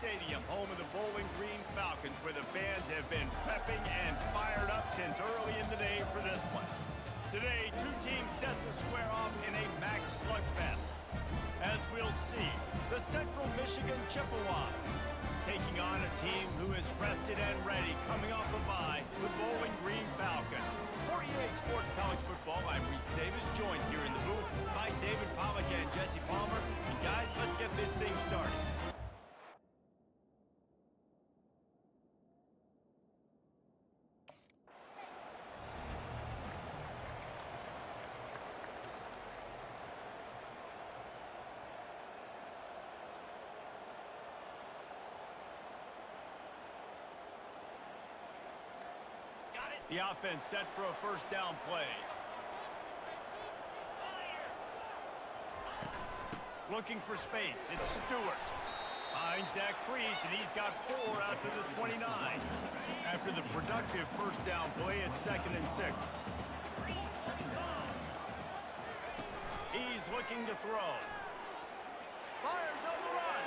Stadium, home of the Bowling Green Falcons, where the fans have been prepping and fired up since early in the day for this one. Today, two teams set to square off in a MAC slugfest. As we'll see, the Central Michigan Chippewas taking on a team who is rested and ready coming off a bye, the Bowling Green Falcons. For EA Sports College Football, I'm Reese Davis, joined here in the The offense set for a first down play. Looking for space. It's Stewart. Finds that crease, and he's got four out to the 29. After the productive first down play, it's second and six. He's looking to throw. Fires on the run.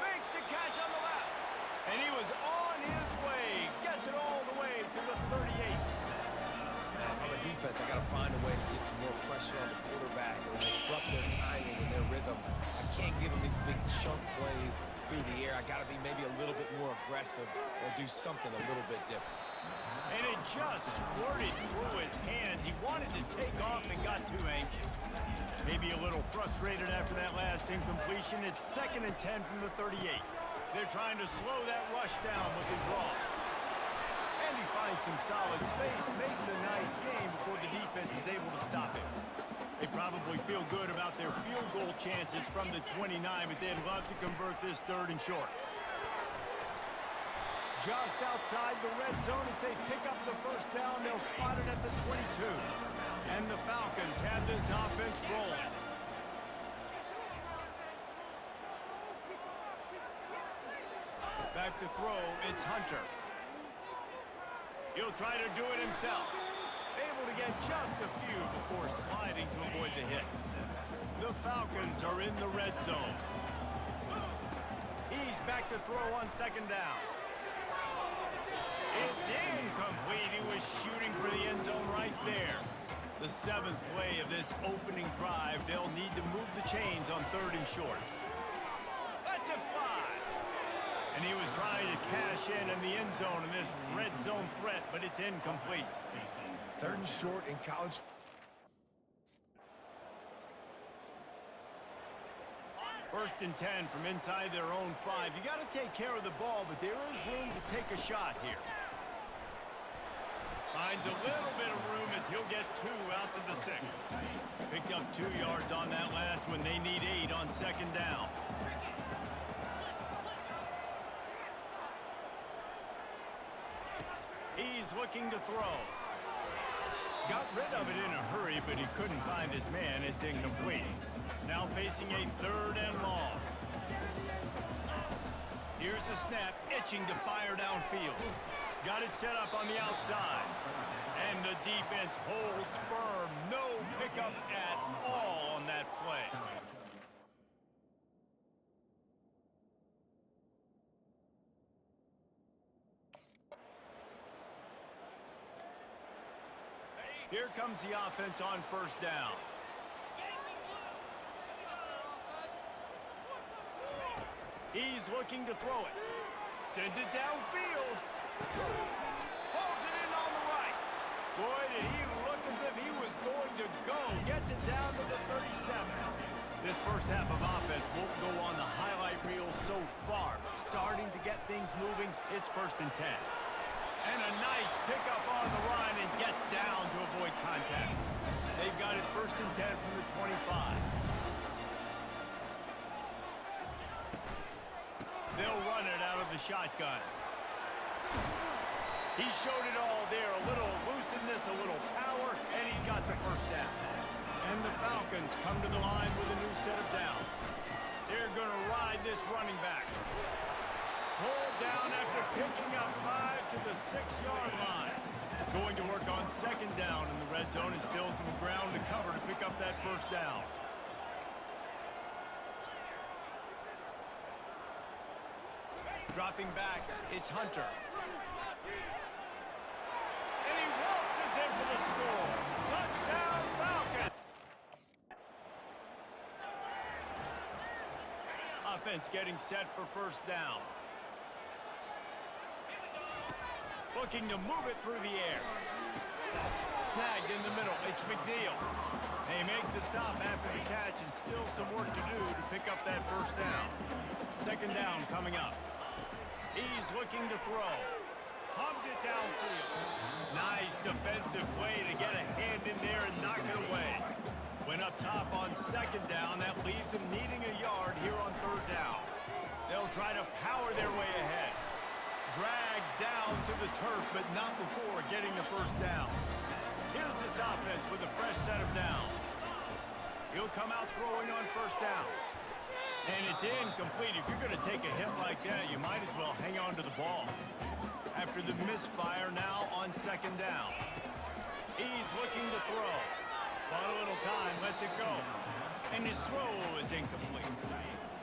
Makes the catch on the left. And he was on his defense, I got to find a way to get some more pressure on the quarterback or disrupt their timing and their rhythm. I can't give them these big chunk plays through the air. I got to be maybe a little bit more aggressive or do something a little bit different. And it just squirted through his hands. He wanted to take off and got too anxious. Maybe a little frustrated after that last incompletion. It's second and 10 from the 38. They're trying to slow that rush down with his draw. Finds some solid space, makes a nice game before the defense is able to stop him. They probably feel good about their field goal chances from the 29, but they'd love to convert this third and short. Just outside the red zone as they pick up the first down, they'll spot it at the 22. And the Falcons have this offense rolling. Back to throw, it's Hunter. He'll try to do it himself. Able to get just a few before sliding to avoid the hit. The Falcons are in the red zone. He's back to throw on second down. It's incomplete. He was shooting for the end zone right there. The seventh play of this opening drive, they'll need to move the chains on third and short. Let's it fly. And he was trying to cash in in the end zone in this red zone threat, but it's incomplete. Third and short in college. First and 10 from inside their own five. You got to take care of the ball, but there is room to take a shot here. Finds a little bit of room as he'll get two out to the six. Picked up two yards on that last one. They need eight on second down. He's looking to throw. Got rid of it in a hurry, but he couldn't find his man. It's incomplete. Now facing a third and long. Here's the snap, itching to fire downfield. Got it set up on the outside. And the defense holds firm. No pickup at all on that play. Here comes the offense on first down. He's looking to throw it. Sends it downfield. Pulls it in on the right. Boy, did he look as if he was going to go. Gets it down to the 37. This first half of offense won't go on the highlight reel so far, starting to get things moving, it's first and 10. And a nice pickup on the run and gets down to avoid contact. They've got it first and 10 from the 25. They'll run it out of the shotgun. He showed it all there. A little elusiveness, a little power, and he's got the first down. And the Falcons come to the line with a new set of downs. They're going to ride this running back. Pulled down after picking up five to the six-yard line. Going to work on second down in the red zone and still some ground to cover to pick up that first down. Dropping back, it's Hunter. And he waltzes in for the score. Touchdown, Falcons! Offense getting set for first down. Looking to move it through the air. Snagged in the middle. It's McNeil. They make the stop after the catch and still some work to do to pick up that first down. Second down coming up. He's looking to throw. Hubs it downfield. Nice defensive play to get a hand in there and knock it away. Went up top on second down. That leaves him needing a yard here on third down. They'll try to power their way ahead. Dragged down to the turf, but not before getting the first down. Here's this offense with a fresh set of downs. He'll come out throwing on first down. And it's incomplete. If you're going to take a hit like that, you might as well hang on to the ball. After the misfire now on second down. He's looking to throw. But a little time, lets it go. And his throw is incomplete.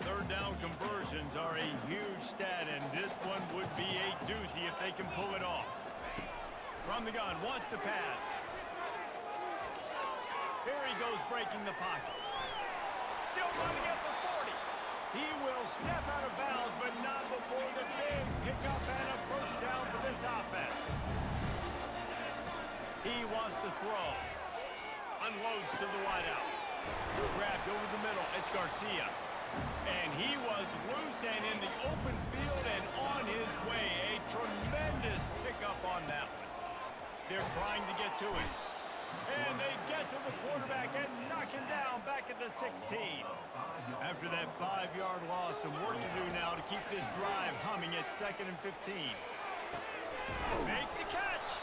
Third down conversions are a huge stat, and this one would be a doozy if they can pull it off. From the gun, wants to pass. Here he goes breaking the pocket. Still running it for 40. He will step out of bounds, but not before the big pickup and a first down for this offense. He wants to throw. Unloads to the wideout. Grabbed over the middle. It's Garcia. And he was loose and in the open field and on his way. A tremendous pickup on that one. They're trying to get to it. And they get to the quarterback and knock him down back at the 16. After that five-yard loss, some work to do now to keep this drive humming at second and 15. Makes the catch.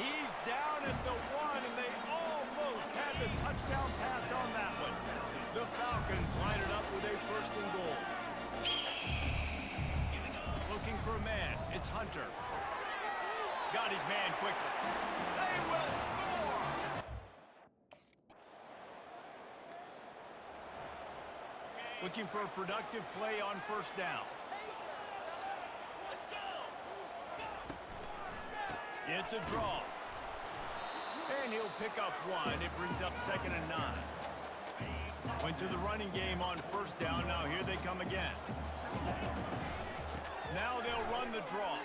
He's down at the one, and they almost had the touchdown pass on that one. The Falcons line it up with a first and goal. Looking for a man. It's Hunter. Got his man quickly. They will score! Looking for a productive play on first down. It's a draw. And he'll pick up one. It brings up second and nine. Went to the running game on first down. Now here they come again. Now they'll run the draw.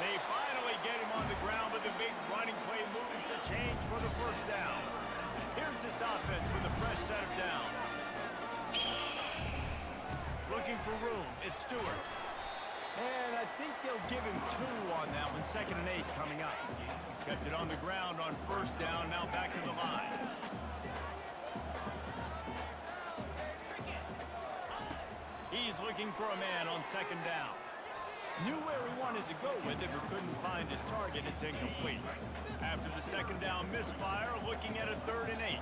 They finally get him on the ground, but the big running play moves to change for the first down. Here's this offense with a fresh set of downs. Looking for room. It's Stewart. And I think they'll give him two one. Second and eight coming up. Kept it on the ground on first down. Now back to the line. He's looking for a man on second down. Knew where he wanted to go with it, but couldn't find his target. It's incomplete. After the second down misfire, looking at a third and eight.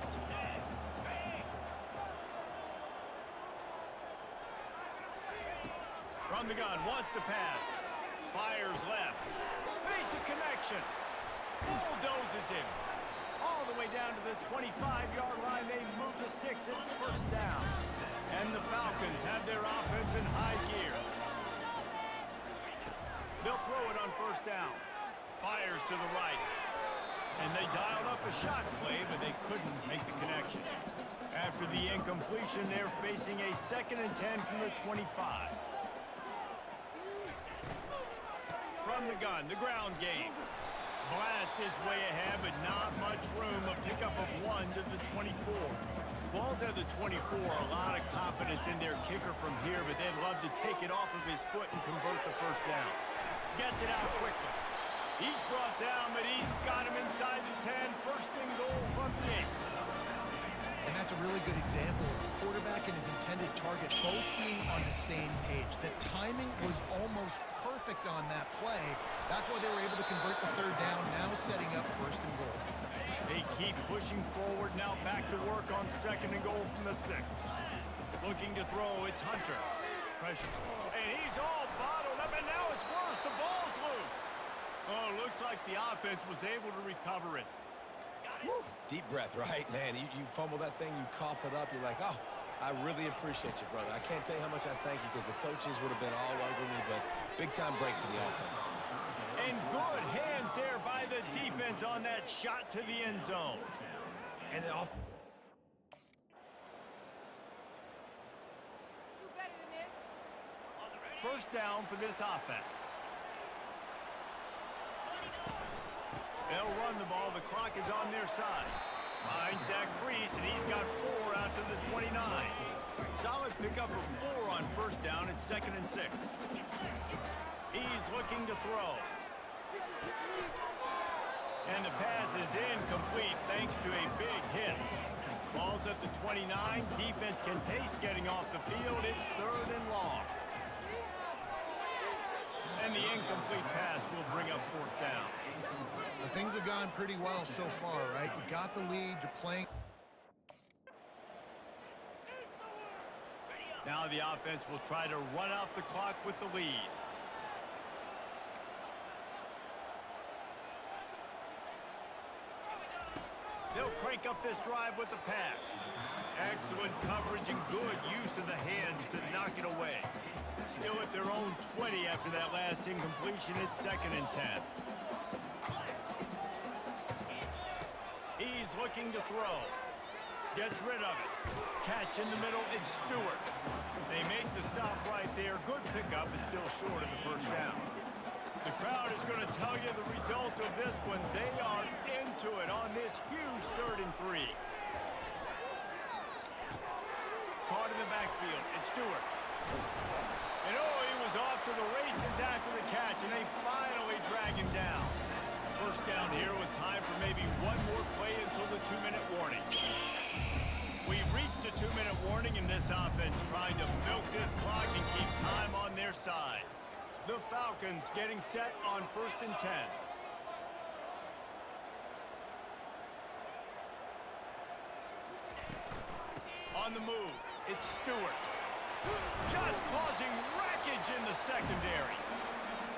From the gun, wants to pass. Fires left. Makes a connection. Bulldozes him. All the way down to the 25-yard line. They move the sticks. It's first down. And the Falcons have their offense in high gear. They'll throw it on first down. Fires to the right. And they dialed up a shot play, but they couldn't make the connection. After the incompletion, they're facing a second and 10 from the 25. From the gun, the ground game. Blast his way ahead, but not much room. A pickup of one to the 24. Balls at the 24, a lot of confidence in their kicker from here, but they'd love to take it off of his foot and convert the first down. Gets it out quickly. He's brought down, but he's got him inside the 10. First and goal from the 8. And that's a really good example of the quarterback and his intended target both being on the same page. The timing was almost perfect on that play. That's why they were able to convert the third down, now setting up first and goal. They keep pushing forward, now back to work on second and goal from the six. Looking to throw, it's Hunter. Pressure. And he's all bottled up, and now it's worse. The ball's loose. Oh, looks like the offense was able to recover it. Woo. Deep breath, right? Man, you, you fumble that thing, you cough it up, you're like, oh, I really appreciate you, brother. I can't tell you how much I thank you because the coaches would have been all over me, but big-time break for the offense. And good hands there by the defense on that shot to the end zone. And then off... First down for this offense. They'll run the ball. The clock is on their side. Finds that crease, and he's got four out to the 29. Solid pickup of four on first down. It's second and six. He's looking to throw. And the pass is incomplete thanks to a big hit. Ball's at the 29. Defense can taste getting off the field. It's third and long. And the incomplete pass will bring up fourth down. Things have gone pretty well so far, right? You've got the lead. You're playing. Now the offense will try to run out the clock with the lead. They'll crank up this drive with the pass. Excellent coverage and good use of the hands to knock it away. Still at their own 20 after that last incompletion. It's second and 10. Looking to throw. Gets rid of it. Catch in the middle. It's Stewart. They make the stop right there. Good pickup, but still short of the first down. The crowd is going to tell you the result of this one. They are into it on this huge third and three. Caught in the backfield. It's Stewart. And oh, he was off to the races after the catch, and they finally drag him down. First down here with time for maybe one two-minute warning. We've reached the two-minute warning in this offense, trying to milk this clock and keep time on their side. The Falcons getting set on first and ten. On the move, it's Stewart. Just causing wreckage in the secondary.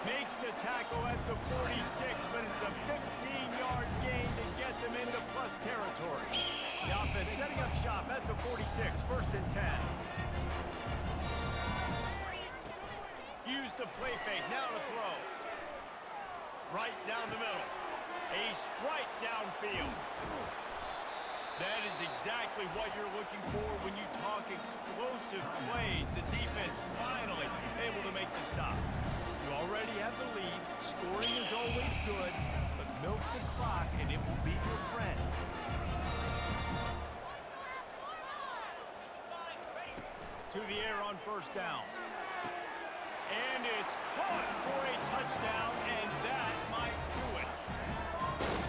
Makes the tackle at the 46, but it's a 15-yard gain to get them into plus territory. The offense setting up shop at the 46, first and 10. Use the play fake, now to throw. Right down the middle. A strike downfield. That is exactly what you're looking for when you talk explosive plays. The defense finally To the air on first down. And it's caught for a touchdown, and that might do it.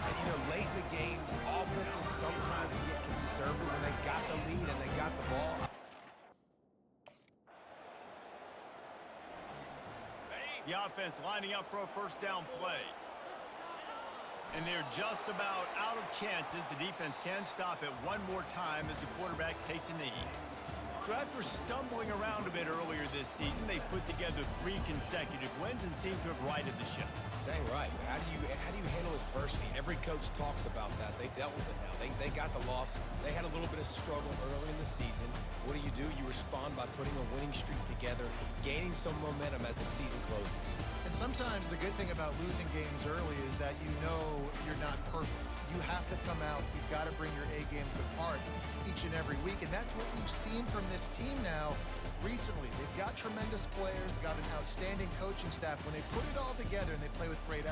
And, you know, late in the games, offenses sometimes get conservative when they got the lead and they got the ball. The offense lining up for a first down play. And they're just about out of chances. The defense can stop it one more time as the quarterback takes a knee. So after stumbling around a bit earlier this season, they put together three consecutive wins and seem to have righted the ship. Dang right. How do you how do you handle adversity? Every coach talks about that. They dealt with it now. They, they got the loss. They had a little bit of struggle early in the season. What do you do? You respond by putting a winning streak together, gaining some momentum as the season closes. And sometimes the good thing about losing games early is that you know you're not perfect. You have to come out. You've got to bring your A game to the part each and every week. And that's what we've seen from this team now recently. They've got tremendous players. They've got an outstanding coaching staff. When they put it all together and they play with great effort,